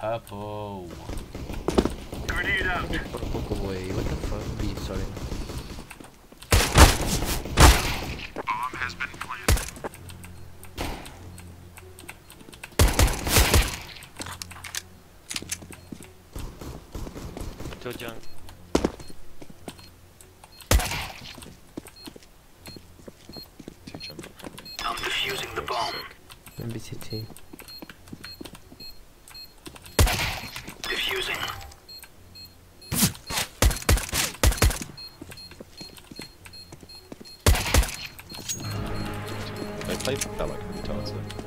purple. Grenade out. Purple boy, what the fuck? Be sorry. Bomb has been planted. Still junk. Two jumping from me. I'm defusing the bomb. Sick. MBCT. They play that like retards though.